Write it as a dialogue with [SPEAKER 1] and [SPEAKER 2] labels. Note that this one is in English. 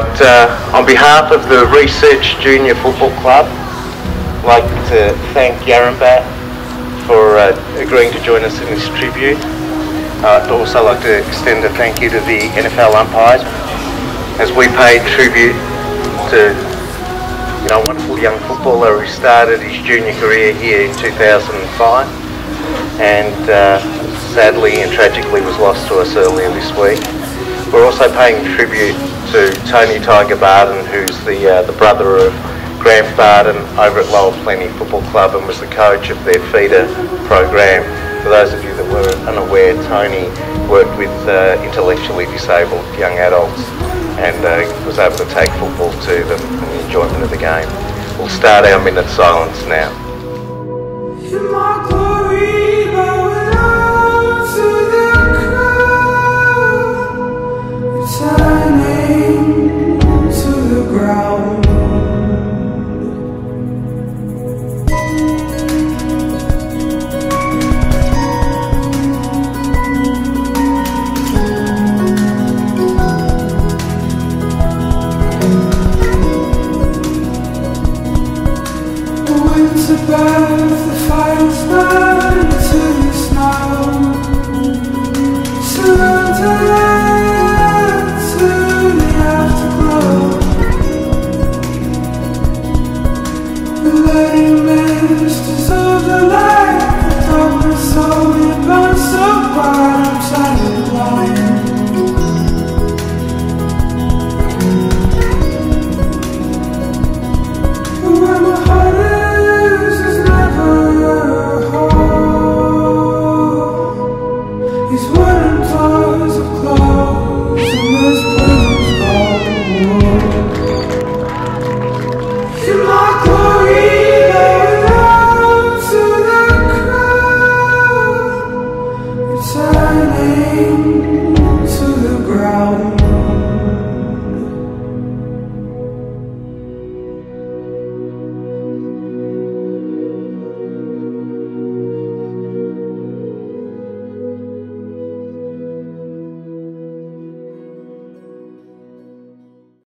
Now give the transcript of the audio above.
[SPEAKER 1] I'd, uh, on behalf of the Research Junior Football Club, like to thank Yarrambat for uh, agreeing to join us in this tribute. Uh, I'd also like to extend a thank you to the NFL umpires as we pay tribute to you know, a wonderful young footballer who started his junior career here in 2005 and uh, sadly and tragically was lost to us earlier this week. We're also paying tribute to Tony Tiger Barden, who's the uh, the brother of Grant Barden over at Lower Plenty Football Club and was the coach of their feeder program. For those of you that were unaware, Tony worked with uh, intellectually disabled young adults and uh, was able to take football to them and the enjoyment of the game. We'll start our minute silence now.
[SPEAKER 2] turning